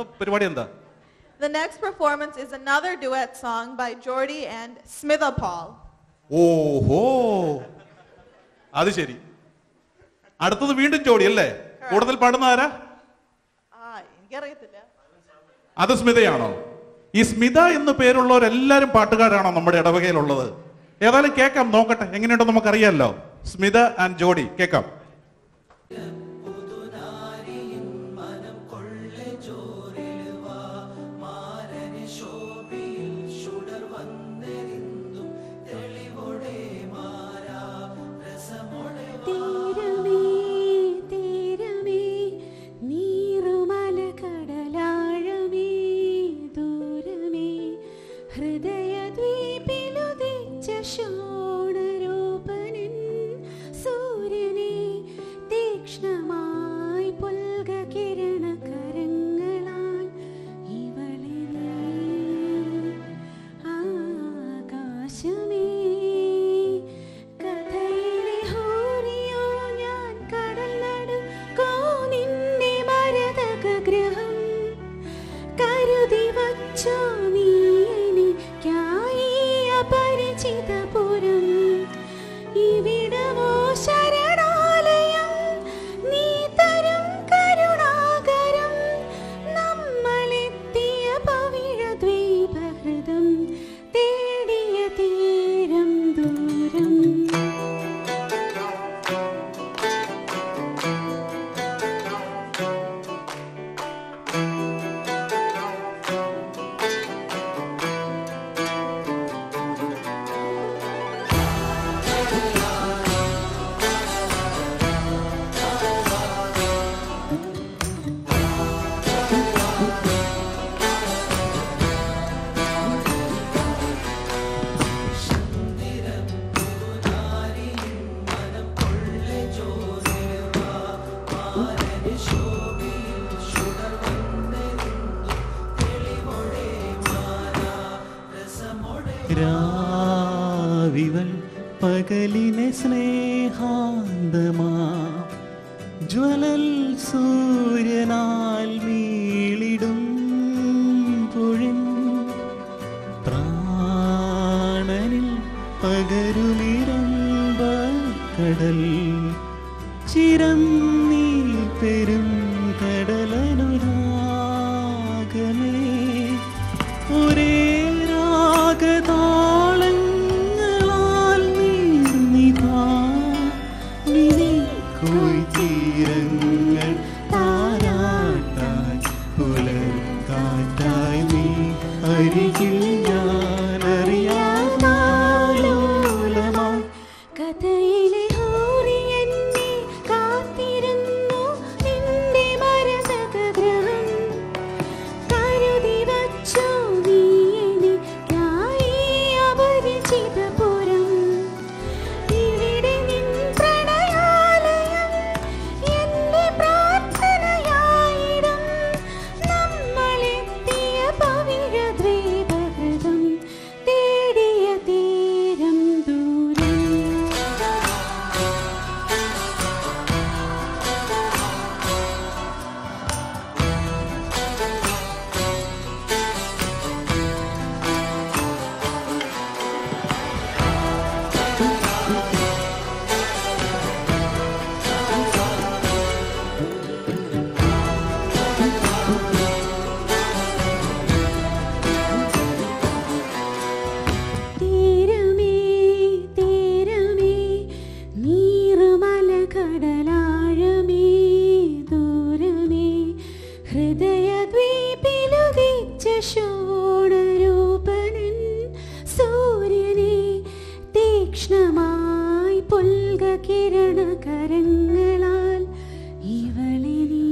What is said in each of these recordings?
പരിപാടി എന്താ? The next performance is another duet song by Jordy and Smitha Paul. ഓഹോ. അത് ശരി. അടുത്തത് വീണ്ടും ജോഡി അല്ലേ? കൂടുതൽ പാടുന്ന ആരാ? Ah, എനിക്കറിയത്തില്ല. അത് സ്മിതയാണോ? ഈ സ്മിത എന്ന് പേരുള്ളവരെല്ലാരും പാട്ടുകാരാണോ നമ്മുടെ ഇടവകയിലുള്ളത്? ഏതായാലും കേൾക്കാം നോക്കട്ടെ. എങ്ങനെയുണ്ടോ നമുക്കറിയാമല്ലോ സ്മിത ആൻഡ് ജോഡി കേൾക്കാം. ഹൃദയദ്വീപിലുദിച്ച രാവിവൾ പകലിനെ സ്നേഹാന്തമാ. ജ്വലൽ സൂര്യനാൽ വീളിടും പൊഴിൻ പ്രാണനിൽ പകരുമിരമ്പ കടൽ. ചിരം നീ പെരും കടലനുരാഗമേ അരികിൽ അറിയാലോലമായി കഥയിലെ ശോണരൂപനൻ സൂര്യനെ തീക്ഷ്ണമായി പുൽക കിരണ കരങ്ങളാൽ ഇവളെ നീ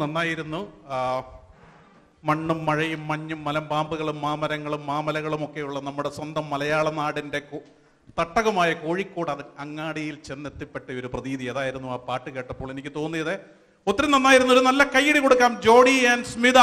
നന്നായിരുന്നു മണ്ണും മഴയും മഞ്ഞും മലമ്പാമ്പുകളും മാമരങ്ങളും മാമലകളും ഒക്കെയുള്ള നമ്മുടെ സ്വന്തം മലയാള നാടിന്റെ തട്ടകമായ കോഴിക്കോട് അത് അങ്ങാടിയിൽ ചെന്നെത്തിപ്പെട്ട ഒരു പ്രതീതി. അതായിരുന്നു ആ പാട്ട് കേട്ടപ്പോൾ എനിക്ക് തോന്നിയത്. ഒത്തിരി നന്നായിരുന്നു ഒരു നല്ല കൈയടി കൊടുക്കാം ജോഡി ആൻഡ് സ്മിത.